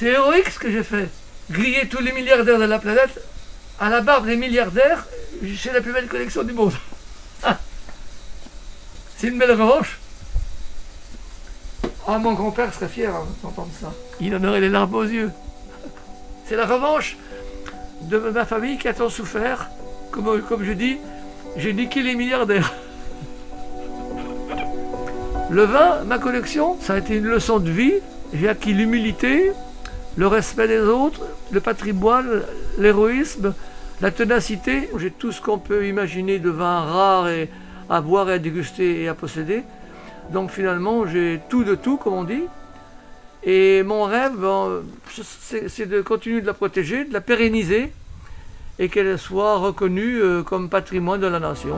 C'est héroïque ce que j'ai fait. Griller tous les milliardaires de la planète à la barbe des milliardaires, j'ai la plus belle collection du monde. C'est une belle revanche. Ah, mon grand-père serait fier hein, d'entendre ça. Il en aurait les larmes aux yeux. C'est la revanche de ma famille qui a tant souffert. Comme, comme je dis, j'ai niqué les milliardaires. Le vin, ma collection, ça a été une leçon de vie. J'ai acquis l'humilité, le respect des autres, le patrimoine, l'héroïsme, la ténacité. J'ai tout ce qu'on peut imaginer de vin rare à boire et à déguster et à posséder. Donc finalement, j'ai tout de tout, comme on dit. Et mon rêve, c'est de continuer de la protéger, de la pérenniser et qu'elle soit reconnue euh, comme patrimoine de la nation.